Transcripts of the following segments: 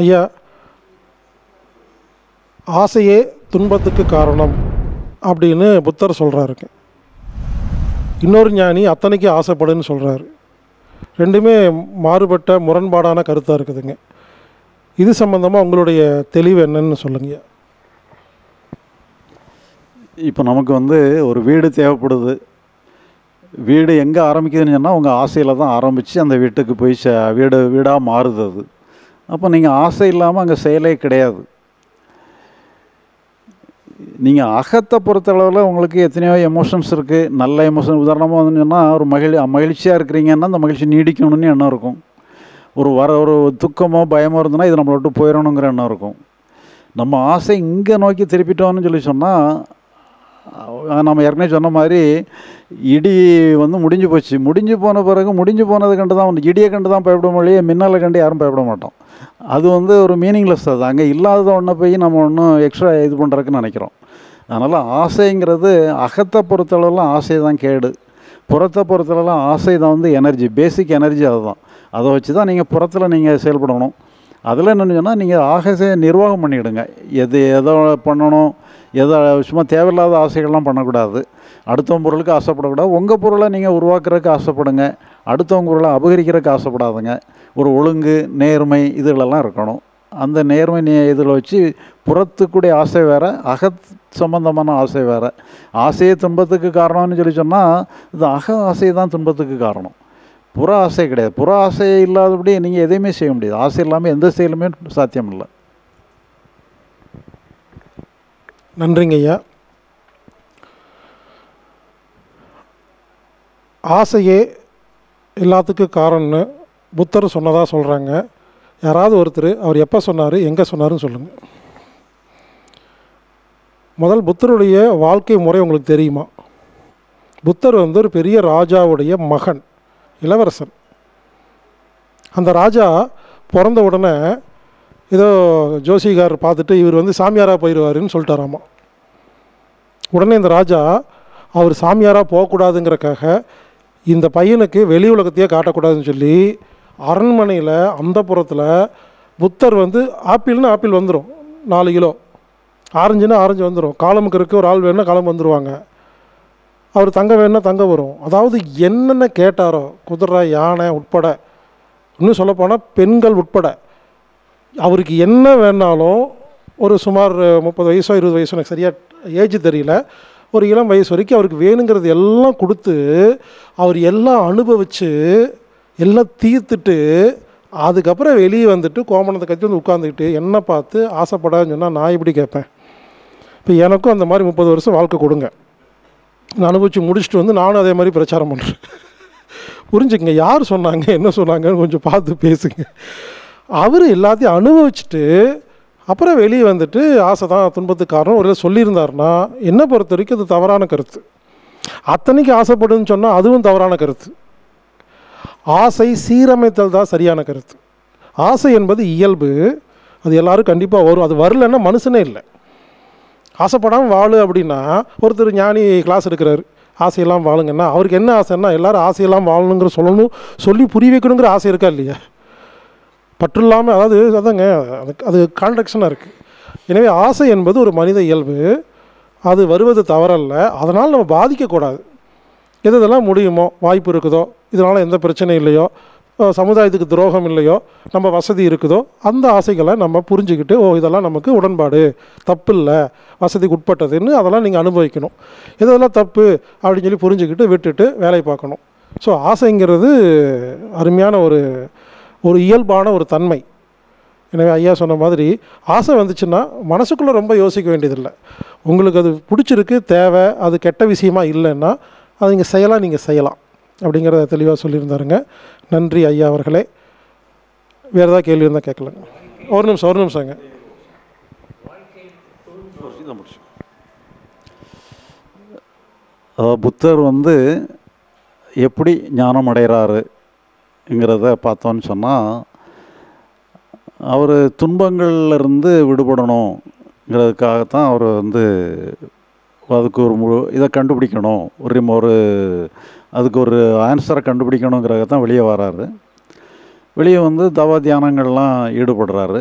ஐயா ஆசையே துன்பத்துக்கு காரணம் அப்படின்னு புத்தர் சொல்கிறாருங்க இன்னொரு ஞானி அத்தனைக்கு ஆசைப்படுன்னு சொல்கிறாரு ரெண்டுமே மாறுபட்ட முரண்பாடான கருத்தாக இருக்குதுங்க. இது சம்மந்தமாக உங்களுடைய தெளிவு என்னன்னு சொல்லுங்க இப்போ நமக்கு வந்து ஒரு வீடு தேவைப்படுது. வீடு எங்கே ஆரம்பிக்குதுன்னு சொன்னால் உங்கள் ஆசையில் தான் ஆரம்பித்து அந்த வீட்டுக்கு போய் ச வீடு வீடாக மாறுது அது. அப்போ நீங்கள் ஆசை இல்லாமல் அங்கே செயலே கிடையாது. நீங்கள் அகத்தை பொறுத்தளவில் உங்களுக்கு எத்தனையோ எமோஷன்ஸ் இருக்குது நல்ல எமோஷன் உதாரணமாக வந்து சொன்னால் ஒரு மகிழ் மகிழ்ச்சியாக இருக்கிறீங்கன்னா அந்த மகிழ்ச்சி நீடிக்கணும்னு எண்ணம் இருக்கும். ஒரு வர ஒரு துக்கமோ பயமோ இருந்ததுன்னா இது நம்மளை விட்டு போயிடணுங்கிற எண்ணம் இருக்கும். நம்ம ஆசை இங்கே நோக்கி திருப்பிட்டோம்னு சொல்லி சொன்னால் நம்ம ஏற்கனவே சொன்ன மாதிரி இடி வந்து முடிஞ்சு போச்சு. முடிஞ்சு போன பிறகு முடிஞ்சு போனது கண்டு தான் இடியை கண்டு தான் பயப்பட மொழியே மின்னலை கண்டு யாரும் பயப்பட மாட்டோம். அது வந்து ஒரு மீனிங்லெஸ் அது. அங்கே இல்லாத ஒன்றை போய் நம்ம ஒன்றும் எக்ஸ்ட்ரா இது பண்ணுறதுக்குன்னு நினைக்கிறோம். அதனால் ஆசைங்கிறது அகத்தை பொறுத்தளவுலாம் ஆசை தான் கேடு. புறத்தை பொறுத்தளவுலாம் ஆசை தான் வந்து எனர்ஜி பேசிக் எனர்ஜி அதுதான். அதை வச்சு தான் நீங்கள் புறத்தில் நீங்கள் செயல்படணும் அதில் என்னென்னு சொன்னால் நீங்கள் ஆசையை நிர்வாகம் பண்ணிவிடுங்க எது எதை பண்ணணும் எதை சும்மா தேவையில்லாத ஆசைகள்லாம் பண்ணக்கூடாது. அடுத்தவங்க பொருளுக்கு ஆசைப்படக்கூடாது. உங்கள் பொருளை நீங்கள் உருவாக்குறதுக்கு ஆசைப்படுங்க. அடுத்தவங்க பொருளை அபகரிக்கிறதுக்கு ஆசைப்படாதுங்க. ஒரு ஒழுங்கு நேர்மை இதுகளெல்லாம் இருக்கணும். அந்த நேர்மை நீ இதில் வச்சு புறத்துக்குடைய ஆசை வேறு அகத் சம்பந்தமான ஆசை வேறு. ஆசையே துன்பத்துக்கு காரணம்னு சொல்லி சொன்னால் இது அக ஆசை தான் துன்பத்துக்கு காரணம். புற ஆசை கிடையாது. புற ஆசை இல்லாதபடி நீங்கள் எதையுமே செய்ய முடியாது. ஆசை இல்லாமல் எந்த செயலுமே சாத்தியம் இல்லை நன்றிங்க ஐயா. ஆசையே எல்லாத்துக்கும் காரணம்னு புத்தர் சொன்னதாக சொல்கிறாங்க யாராவது ஒருத்தர் அவர் எப்போ சொன்னார் எங்கே சொன்னார்னு சொல்லுங்கள் முதல் புத்தருடைய வாழ்க்கை முறை உங்களுக்கு தெரியுமா? புத்தர் வந்து ஒரு பெரிய ராஜாவுடைய மகன் இளவரசன். அந்த ராஜா பிறந்த உடனே ஏதோ ஜோசிகார் பார்த்துட்டு இவர் வந்து சாமியாராக போயிடுவாருன்னு சொல்லிட்டாராமா. உடனே இந்த ராஜா அவர் சாமியாராக போகக்கூடாதுங்கிறக்காக இந்த பையனுக்கு வெளி உலகத்தையே காட்டக்கூடாதுன்னு சொல்லி அரண்மனையில் அந்த புறத்தில் புத்தர் வந்து ஆப்பிள்னு ஆப்பிள் வந்துடும் நாலு கிலோ. ஆரஞ்சுன்னா ஆரஞ்சு வந்துடும் காலமுக்கு ஒரு ஆள் வேணும்னா காலம் வந்துடுவாங்க அவர் தங்க வேணும்னா தங்க வரும். அதாவது என்னென்ன கேட்டாரோ குதிரை யானை உட்பட இன்னும் சொல்லப்போனால் பெண்கள் உட்பட அவருக்கு என்ன வேணாலும் ஒரு சுமார் முப்பது வயசோ இருபது வயசோ எனக்கு சரியாக ஏஜ் தெரியல ஒரு இளம் வயசு வரைக்கும் அவருக்கு வேணுங்கிறது எல்லாம் கொடுத்து அவர் எல்லாம் அனுபவித்து எல்லாம் தீர்த்துட்டு அதுக்கப்புறம் வெளியே வந்துட்டு கோமணத்தை கட்டி வந்து உட்காந்துக்கிட்டு என்ன பார்த்து ஆசைப்படாதுன்னு சொன்னால் நான் எப்படி கேட்பேன்? இப்போ எனக்கும் அந்த மாதிரி முப்பது வருஷம் வாழ்க்கை கொடுங்க. நான் அனுபவித்து முடிச்சுட்டு வந்து நானும் அதே மாதிரி பிரச்சாரம் பண்ணுறேன் புரிஞ்சுக்கங்க. யார் சொன்னாங்க? என்ன சொன்னாங்கன்னு கொஞ்சம் பார்த்து பேசுங்க. அவர் எல்லாத்தையும் அனுபவிச்சுட்டு அப்புறம் வெளியே வந்துட்டு ஆசை தான் துன்பத்துக்கு காரணம். ஒரு சொல்லியிருந்தாருன்னா என்னை பொறுத்த வரைக்கும் அது தவறான கருத்து. அத்தனைக்கு ஆசைப்படுன்னு சொன்னால் அதுவும் தவறான கருத்து. ஆசை சீரமைத்தல் தான் சரியான கருத்து. ஆசை என்பது இயல்பு. அது எல்லாரும் கண்டிப்பாக வரும். அது வரலன்னா மனுஷனே இல்லை. ஆசைப்படாமல் வாழு அப்படின்னா ஒருத்தர் ஞானி கிளாஸ் எடுக்கிறாரு. ஆசையெல்லாம் வாழுங்கன்னா அவருக்கு என்ன ஆசைன்னா எல்லாரும் ஆசையெல்லாம் வாழணுங்கிற சொல்லணும் சொல்லி புரிய வைக்கணுங்கிற ஆசை இருக்கா இல்லையா? பற்று இல்லாமல் அதாவது அதாங்க அது அது கான்ட்ரக்ஷனாக இருக்குது எனவே ஆசை என்பது ஒரு மனித இயல்பு. அது வருவது தவறல்ல. அதனால் நம்ம பாதிக்கக்கூடாது. எது இதெல்லாம் முடியுமோ வாய்ப்பு இருக்குதோ இதனால் எந்த பிரச்சனையும் இல்லையோ சமுதாயத்துக்கு துரோகம் இல்லையோ நம்ம வசதி இருக்குதோ அந்த ஆசைகளை நம்ம புரிஞ்சுக்கிட்டு ஓ இதெல்லாம் நமக்கு உடன்பாடு. தப்பு இல்லை. வசதிக்கு உட்பட்டதுன்னு அதெல்லாம் நீங்கள் அனுபவிக்கணும். இதெல்லாம் தப்பு அப்படின்னு சொல்லி புரிஞ்சுக்கிட்டு விட்டுட்டு வேலையை பார்க்கணும். ஸோ ஆசைங்கிறது அருமையான ஒரு ஒரு இயல்பான ஒரு தன்மை. எனவே ஐயா சொன்ன மாதிரி ஆசை வந்துச்சுன்னா மனசுக்குள்ளே ரொம்ப யோசிக்க வேண்டியதில்லை. உங்களுக்கு அது பிடிச்சிருக்கு தேவை அது கெட்ட விஷயமா இல்லைன்னா அது நீங்கள் செய்யலாம் நீங்கள் செய்யலாம். அப்படிங்கிறத தெளிவாக சொல்லியிருந்தாருங்க. நன்றி ஐயா அவர்களே. வேறு ஏதாவது கேள்வி இருந்தால் கேட்கலங்க ஒரு நிமிஷம் ஒரு நிமிஷங்க. புத்தர் வந்து எப்படி ஞானம் அடைகிறாருங்கிறத பார்த்தோன்னு சொன்னால் அவர் துன்பங்கள்லேருந்து விடுபடணுங்கிறதுக்காகத்தான் அவர் வந்து அதுக்கு ஒரு முழு இதை கண்டுபிடிக்கணும். ஒரு ஒரு அதுக்கு ஒரு ஆன்சரை கண்டுபிடிக்கணுங்கிறத தான் வெளியே வராரு. வெளியே வந்து தவ தியானங்கள்லாம் ஈடுபடுறாரு.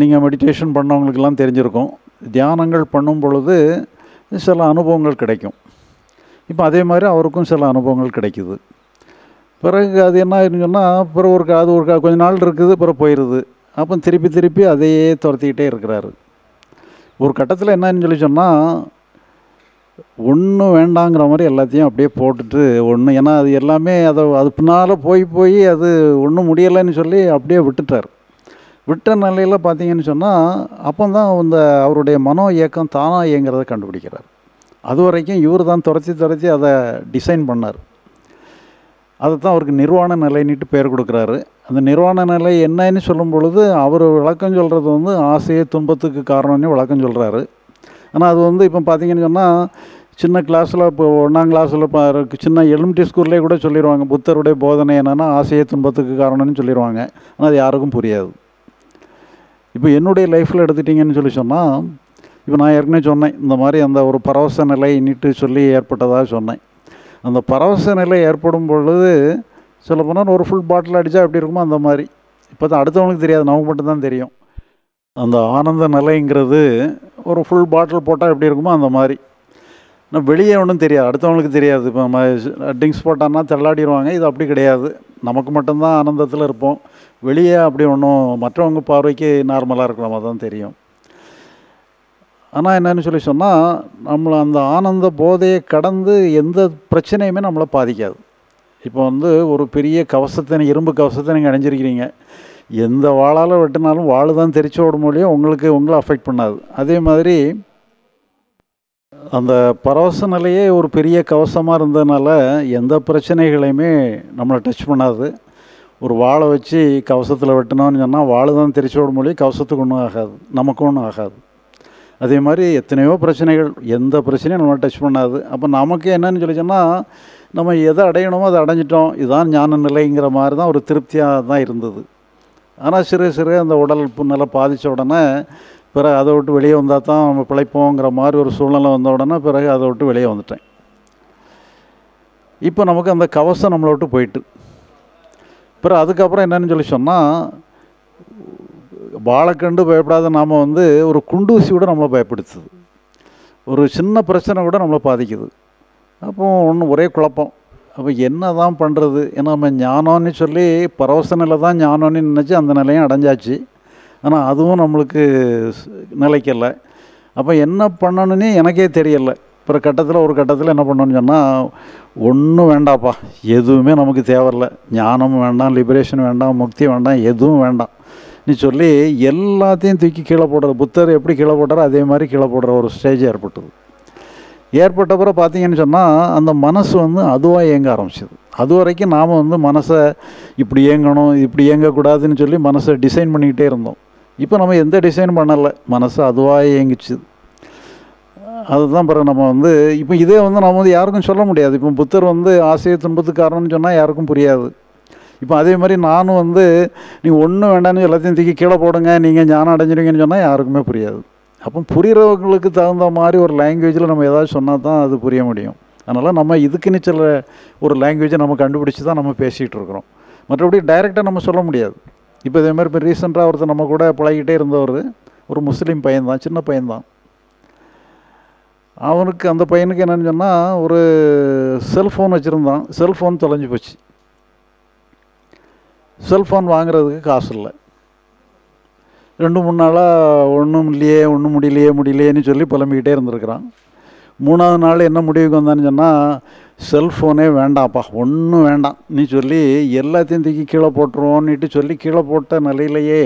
நீங்கள் மெடிடேஷன் பண்ணவங்களுக்கெல்லாம் தெரிஞ்சிருக்கும். தியானங்கள் பண்ணும் பொழுது சில அனுபவங்கள் கிடைக்கும். இப்போ அதே மாதிரி அவருக்கும் சில அனுபவங்கள் கிடைக்குது. பிறகு அது என்ன ஆயிருன்னு சொன்னால் பிறகு ஒரு அது ஒரு கொஞ்ச நாள் இருக்குது பிறகு போயிடுது அப்போ திருப்பி திருப்பி அதையே துரத்திக்கிட்டே இருக்கிறாரு. ஒரு கட்டத்தில் என்னன்னு சொல்லி சொன்னால் ஒன்றும் வேண்டாங்கிற மாதிரி எல்லாத்தையும் அப்படியே போட்டுட்டு ஒன்று ஏன்னா அது எல்லாமே அதை அது பின்னால் போய் போய் அது ஒன்றும் முடியலைன்னு சொல்லி அப்படியே விட்டுட்டார். விட்ட நிலையில் பார்த்தீங்கன்னு சொன்னால் அப்போ தான் இந்த அவருடைய மனோ இயக்கம் தானாக இயங்கிறத கண்டுபிடிக்கிறார். அது வரைக்கும் இவர் தான் துரத்தி துரத்தி அதை டிசைன் பண்ணார். அதை தான் அவருக்கு நிர்வாண நிலைன்னுட்டு பேர் கொடுக்குறாரு. அந்த நிர்வாண நிலை என்னன்னு சொல்லும் பொழுது அவர் விளக்கம் சொல்கிறது வந்து ஆசையே துன்பத்துக்கு காரணம்னு விளக்கம் சொல்கிறாரு ஆனால் அது வந்து இப்போ பார்த்தீங்கன்னு சொன்னால் சின்ன கிளாஸில் இப்போ ஒன்றாம் கிளாஸில் இப்போ சின்ன எலிமெண்ட்ரி ஸ்கூல்லேயே கூட சொல்லிடுவாங்க புத்தருடைய போதனை என்னென்னா ஆசையே துன்பத்துக்கு காரணம்னு சொல்லிடுவாங்க ஆனால் அது யாருக்கும் புரியாது. இப்போ என்னுடைய லைஃப்பில் எடுத்துட்டிங்கன்னு சொல்லி சொன்னால் இப்போ நான் ஏற்கனவே சொன்னேன். இந்த மாதிரி அந்த ஒரு பரவச நிலை நீட்டு சொல்லி ஏற்பட்டதாக சொன்னேன். அந்த பரவச நிலை ஏற்படும் பொழுது சொல்ல போனால் ஒரு ஃபுல் பாட்டில் அடித்தா எப்படி இருக்குமோ அந்த மாதிரி. இப்போ தான் அடுத்தவனுக்கு தெரியாது நமக்கு மட்டும்தான் தெரியும். அந்த ஆனந்த நிலைங்கிறது ஒரு ஃபுல் பாட்டில் போட்டால் எப்படி இருக்குமோ அந்த மாதிரி. ஆனால் வெளியே ஒன்றும் தெரியாது அடுத்தவங்களுக்கு தெரியாது. இப்போ நம்ம ட்ரிங்க்ஸ் போட்டான்னா தள்ளாடிடுவாங்க இது அப்படி கிடையாது. நமக்கு மட்டும்தான் ஆனந்தத்தில் இருப்போம். வெளியே அப்படி ஒன்றும் மற்றவங்க பார்வைக்கு நார்மலாக இருக்கிற மாதிரி தான் தெரியும். ஆனால் என்னன்னு சொல்லி சொன்னால் நம்மளை அந்த ஆனந்த போதையை கடந்து எந்த பிரச்சனையுமே நம்மளை பாதிக்காது. இப்போ வந்து ஒரு பெரிய கவசத்தை இரும்பு கவசத்தை நீங்கள் அணிஞ்சிருக்கிறீங்க. எந்த வாளால் வெட்டினாலும் வாள் தான் தெரிச்சு ஓட முடியும் உங்களுக்கு உங்களை அஃபெக்ட் பண்ணாது. அதே மாதிரி அந்த பரவச நிலையே ஒரு பெரிய கவசமாக இருந்ததுனால எந்த பிரச்சனைகளையுமே நம்மளை டச் பண்ணாது. ஒரு வாழை வச்சு கவசத்தில் வெட்டினோன்னு சொன்னால் வாள் தான் தெரிச்சு விட முடியும் கவசத்துக்கு ஒன்றும் ஆகாது நமக்கு ஒன்றும் ஆகாது. அதே மாதிரி எத்தனையோ பிரச்சனைகள் எந்த பிரச்சனையும் நம்ம டச் பண்ணாது. அப்போ நமக்கு என்னன்னு சொல்லி சொன்னால் நம்ம எதை அடையணுமோ அதை அடைஞ்சிட்டோம். இதுதான் ஞான நிலைங்கிற மாதிரி தான் ஒரு திருப்தியாக தான் இருந்தது. ஆனால் சிறு சிறு அந்த உடல் புண்ணலை பாதித்த உடனே பிறகு அதை விட்டு வெளியே வந்தால் தான் நம்ம பிழைப்போங்கிற மாதிரி ஒரு சூழ்நிலை வந்த உடனே பிறகு அதை விட்டு வெளியே வந்துட்டேன். இப்போ நமக்கு அந்த கவசம் நம்மளை விட்டு போயிட்டு. பிறகு அதுக்கப்புறம் என்னன்னு சொல்லி சொன்னால் வாழை கண்டு பயப்படாத நாம் வந்து ஒரு குண்டூசி கூட நம்மளை பயப்படுத்துது. ஒரு சின்ன பிரச்சனை கூட நம்மளை பாதிக்குது. அப்போ ஒன்று ஒரே குழப்பம். அப்போ என்ன தான் பண்ணுறது ஏன்னா நம்ம ஞானம்னு சொல்லி பரவச நிலை தான் ஞானம்னு நினச்சி அந்த நிலையும் அடைஞ்சாச்சு. ஆனால் அதுவும் நம்மளுக்கு நிலைக்கலை. அப்போ என்ன பண்ணணும்னே எனக்கே தெரியலை. அப்புறம் கட்டத்தில் ஒரு கட்டத்தில் என்ன பண்ணணும்னு சொன்னால் ஒன்றும் வேண்டாப்பா. எதுவுமே நமக்கு தேவையில்லை. ஞானமும் வேண்டாம் லிபரேஷன் வேண்டாம் முக்தி வேண்டாம் எதுவும் வேண்டாம். நீ சொல்லி எல்லாத்தையும் தூக்கி கீழே போடுற புத்தர் எப்படி கீழே போடுறாரோ அதே மாதிரி கீழே போடுற ஒரு ஸ்டேஜ் ஏற்பட்டது. ஏற்பட்ட பிறகு பார்த்தீங்கன்னு சொன்னால் அந்த மனசு வந்து அதுவாக இயங்க ஆரம்பிச்சிது. அது வரைக்கும் நாம் வந்து மனசை இப்படி இயங்கணும் இப்படி இயங்கக்கூடாதுன்னு சொல்லி மனசை டிசைன் பண்ணிக்கிட்டே இருந்தோம். இப்போ நம்ம எந்த டிசைன் பண்ணலை. மனசு அதுவாக இயங்கிச்சு. அதுதான் பிறகு நம்ம வந்து இப்போ இதே வந்து நம்ம வந்து யாருக்கும் சொல்ல முடியாது. இப்போ புத்தர் வந்து ஆசையை துன்பத்துக்கு காரணம்னு சொன்னால் யாருக்கும் புரியாது. இப்போ அதே மாதிரி நானும் வந்து நீங்கள் ஒன்றும் வேண்டாம்னு எல்லாத்தையும் தூக்கி கீழே போடுங்க நீங்கள் ஞானம் அடைஞ்சிருவீங்கன்னு சொன்னால் யாருக்குமே புரியாது. அப்போ புரிகிறவங்களுக்கு தகுந்த மாதிரி ஒரு லாங்குவேஜில் நம்ம ஏதாவது சொன்னால் தான் அது புரிய முடியும். அதனால் நம்ம இதுக்குன்னு சில ஒரு லாங்குவேஜை நம்ம கண்டுபிடிச்சி தான் நம்ம பேசிகிட்டு இருக்கிறோம். மற்றபடி டைரெக்டாக நம்ம சொல்ல முடியாது. இப்போ இதே மாதிரி இப்போ ரீசெண்டாக ஒருத்தர் நம்ம கூட பழகிட்டே இருந்தவர் ஒரு முஸ்லீம் பையன்தான் சின்ன பையன்தான் அவனுக்கு அந்த பையனுக்கு என்னென்னு சொன்னால் ஒரு செல்ஃபோன் வச்சுருந்தான். செல்ஃபோன் தொலைஞ்சு போச்சு. செல்ஃபோன் வாங்குறதுக்கு காசு இல்லை. ரெண்டு மூணு நாளாக ஒன்றும் இல்லையே ஒன்றும் முடியலையே முடியலையேன்னு சொல்லி புலம்பிக்கிட்டே இருந்திருக்கிறான். மூணாவது நாள் என்ன முடிவுக்கு வந்தான்னு சொன்னால் செல்ஃபோனே வேண்டாம்ப்பா ஒன்றும் வேண்டாம். நீ சொல்லி எல்லாத்தையும் தூக்கி கீழே போட்டுருவோன்னுட்டு சொல்லி கீழே போட்ட நிலையிலேயே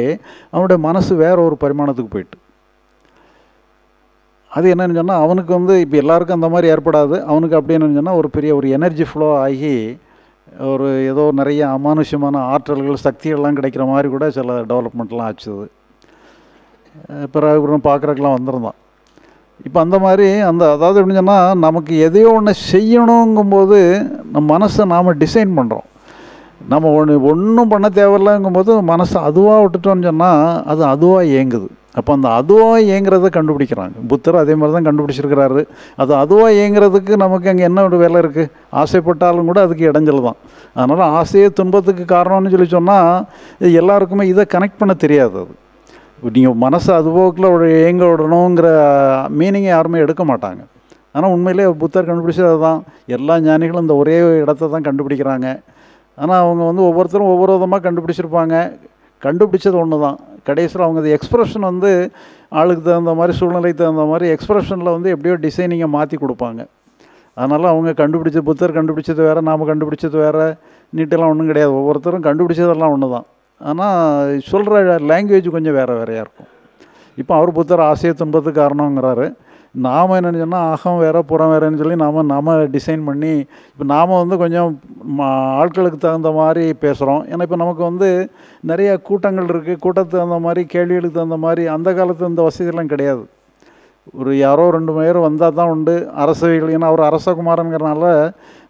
அவனுடைய மனசு வேற ஒரு பரிமாணத்துக்கு போயிட்டு. அது என்னென்னு சொன்னால் அவனுக்கு வந்து இப்போ எல்லாருக்கும் அந்த மாதிரி ஏற்படாது. அவனுக்கு அப்படி என்னென்னு சொன்னால் ஒரு பெரிய ஒரு எனர்ஜி ஃப்ளோ ஆகி ஒரு ஏதோ நிறைய அமானுஷ்யமான ஆற்றல்கள் சக்திகள்லாம் கிடைக்கிற மாதிரி கூட சில டெவலப்மெண்ட்லாம் ஆச்சுது. பிறகு அப்புறம் பார்க்குறக்கெல்லாம் வந்திருந்தான். இப்போ அந்த மாதிரி அந்த அதாவது எப்படின்னு சொன்னால் நமக்கு எதையோ ஒன்று செய்யணுங்கும்போது நம்ம மனசை நாம் டிசைன் பண்ணுறோம் நம்ம ஒன்று ஒன்றும் பண்ண தேவையில்லைங்கும்போது மனசை அதுவாக விட்டுட்டோம்னு சொன்னால் அது அதுவாக இயங்குது. அப்போ அந்த அதுவாக இயங்குறத கண்டுபிடிக்கிறாங்க. புத்தர் அதே மாதிரி தான் கண்டுபிடிச்சிருக்கிறாரு. அது அதுவாக இயங்குறதுக்கு நமக்கு அங்கே என்ன ஒரு வேலை இருக்குது ஆசைப்பட்டாலும் கூட அதுக்கு இடைஞ்சல் தான். அதனால் ஆசையே துன்பத்துக்கு காரணம்னு சொல்லி சொன்னால் எல்லாருக்குமே இதை கனெக்ட் பண்ண தெரியாது அது. நீங்கள் மனசை அதுபோக்கில் ஒரு இயங்க விடணுங்கிற மீனிங்கை யாருமே எடுக்க மாட்டாங்க. ஆனால் உண்மையிலே புத்தர் கண்டுபிடிச்சது தான். எல்லா ஞானிகளும் இந்த ஒரே இடத்த தான் கண்டுபிடிக்கிறாங்க. ஆனால் அவங்க வந்து ஒவ்வொருத்தரும் ஒவ்வொரு விதமாக கண்டுபிடிச்சிருப்பாங்க. கண்டுபிடிச்சது ஒன்று தான் கடைசியில் அவங்க எக்ஸ்ப்ரெஷன் வந்து ஆளுக்கு தகுந்த மாதிரி சூழ்நிலைக்கு தகுந்த மாதிரி எக்ஸ்ப்ரெஷனில் வந்து எப்படியோ டிசைனிங்கை மாற்றி கொடுப்பாங்க. அதனால் அவங்க கண்டுபிடிச்ச புத்தர் கண்டுபிடிச்சது வேறு நாம் கண்டுபிடிச்சது வேறு நீட்டெல்லாம் ஒன்றும் கிடையாது. ஒவ்வொருத்தரும் கண்டுபிடிச்சதெல்லாம் ஒன்று தான் ஆனால் சொல்கிற லாங்குவேஜ் கொஞ்சம் வேறு வேறையாக இருக்கும். இப்போ அவர் புத்தர் ஆசையை துன்பத்துக்கு காரணங்கிறாரு. நாம் என்ன சொன்னால் ஆகம் வேற புறம் வேறேன்னு சொல்லி நாம் நாம் டிசைன் பண்ணி இப்போ நாம் வந்து கொஞ்சம் ஆட்களுக்கு தகுந்த மாதிரி பேசுகிறோம் ஏன்னா இப்போ நமக்கு வந்து நிறைய கூட்டங்கள் இருக்குது கூட்டத்துக்கு தகுந்த மாதிரி கேள்விகளுக்கு தகுந்த மாதிரி அந்த காலத்து இந்த வசதியெல்லாம் கிடையாது. ஒரு யாரோ ரெண்டு பேர் வந்தால் தான் உண்டு. அரசவைகள் ஏன்னா அவர் அரசகுமாரங்கிறனால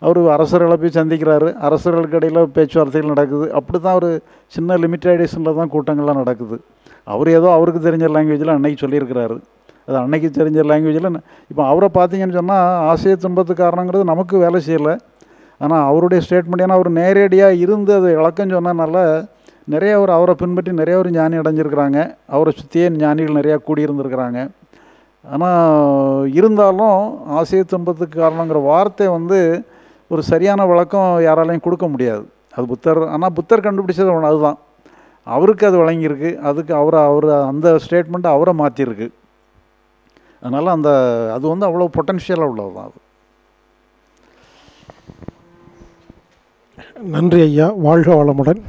அவர் அரசர்களை போய் சந்திக்கிறாரு. அரசர்களுக்கு இடையில் பேச்சுவார்த்தைகள் நடக்குது. அப்படி தான் ஒரு சின்ன லிமிட்டேஷனில் தான் கூட்டங்கள்லாம் நடக்குது. அவர் ஏதோ அவருக்கு தெரிஞ்ச லாங்குவேஜில் அன்னைக்கு சொல்லியிருக்கிறாரு. அது அன்னைக்கு தெரிஞ்ச லாங்குவேஜில் இப்போ அவரை பார்த்தீங்கன்னு சொன்னால் ஆசிய துன்பத்துக்கு காரணங்கிறது நமக்கு வேலை செய்யலை. ஆனால் அவருடைய ஸ்டேட்மெண்ட் ஏன்னா அவர் நேரடியாக இருந்து அது விளக்கம் சொன்னனால நிறைய அவர் அவரை பின்பற்றி நிறைய ஒரு ஞானி அடைஞ்சிருக்கிறாங்க. அவரை சுற்றியே ஞானிகள் நிறையா கூடியிருந்திருக்கிறாங்க. ஆனால் இருந்தாலும் ஆசிய துன்பத்துக்கு காரணங்கிற வார்த்தை வந்து ஒரு சரியான விளக்கம் யாராலையும் கொடுக்க முடியாது. அது புத்தர் ஆனால் புத்தர் கண்டுபிடிச்சது ஒன்று அதுதான். அவருக்கு அது வழங்கியிருக்கு அதுக்கு அவரை அவர் அந்த ஸ்டேட்மெண்ட்டை அவரை மாற்றிருக்கு அதனால் அந்த அது வந்து அவ்வளோ பொட்டன்ஷியலாக உள்ளது தான் அது. நன்றி ஐயா. வாழ்க வளமுடன்.